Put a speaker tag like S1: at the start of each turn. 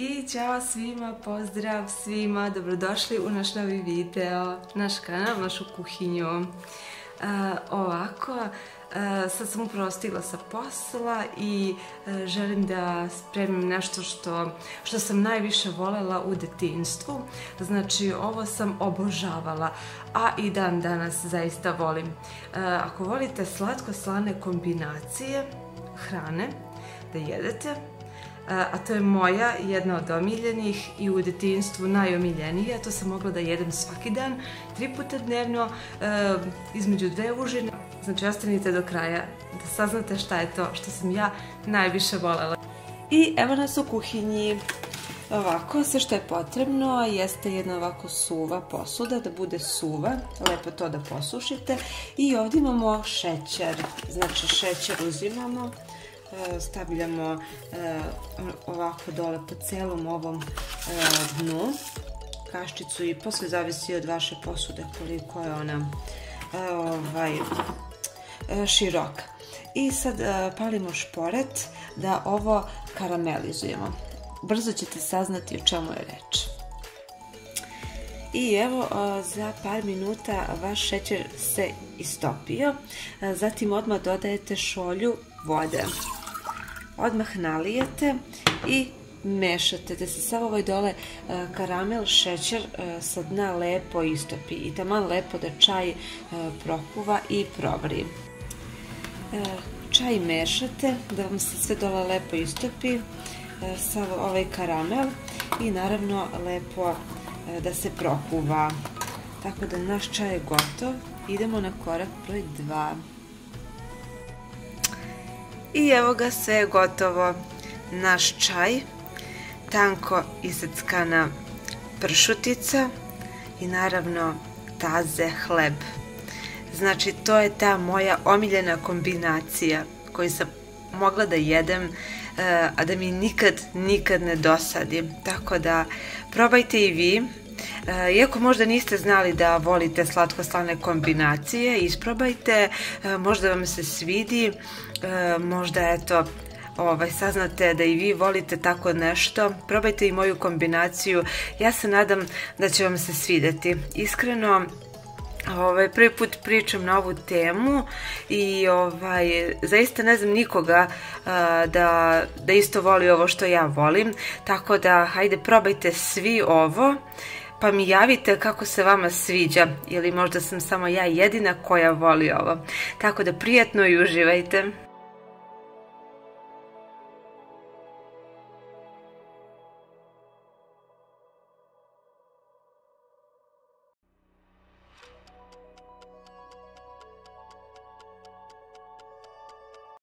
S1: I ćao svima, pozdrav svima, dobrodošli u naš novi video, naš kanal, našu kuhinju. ovako, sad sam upravo stigla sa posla i želim da spremim nešto što, što sam najviše voljela u detinstvu. Znači, ovo sam obožavala, a i dan danas zaista volim. ako volite slatko-slane kombinacije hrane, da jedete, a to je moja jedna od omiljenih i u detinstvu najomiljenija. To sam mogla da jedem svaki dan, tri puta dnevno, između dve užine. Znači ostanite do kraja da saznate šta je to što sam ja najviše voljela. I evo nas u kuhinji. Ovako, sve što je potrebno jeste jedna ovako suva posuda, da bude suva, lepo to da posušite. I ovdje imamo šećer, znači šećer uzimamo, E, stavljamo e, ovako dole po celom ovom e, dnu kaščicu i posle zavisi od vaše posude koliko je ona ovaj, široka. I sad palimo šporet da ovo karamelizujemo. Brzo ćete saznati o čemu je reč. I evo, za par minuta vaš šećer se istopio. Zatim odmah dodajete šolju vode odmah nalijete i mešate da se sav ovaj dole e, karamel, šećer e, sa dna lepo istopi i taman lepo da čaj e, prokuva i provari. Čaj mešate da vam se sve dole lepo istopi, sav ovaj karamel i naravno lepo da se prokuva. Tako da naš čaj je gotov. Idemo na korak broj 2. I evo ga sve je gotovo. Naš čaj, tanko iseckana pršutica i naravno taze hleb. Znači to je ta moja omiljena kombinacija koju sam mogla da jedem eh, a da mi nikad, nikad ne dosadi. Tako da probajte i vi. Eh, iako možda niste znali da volite slatko-slane kombinacije, isprobajte, eh, možda vam se svidi, eh, možda eto, ovaj, saznate da i vi volite tako nešto, probajte i moju kombinaciju, ja se nadam da će vam se svidjeti. Iskreno, Ovaj, prvi put pričam na ovu temu i ovaj, zaista ne znam nikoga da, da isto voli ovo što ja volim, tako da hajde probajte svi ovo pa mi javite kako se vama sviđa ili možda sam samo ja jedina koja voli ovo. Tako da prijetno i uživajte.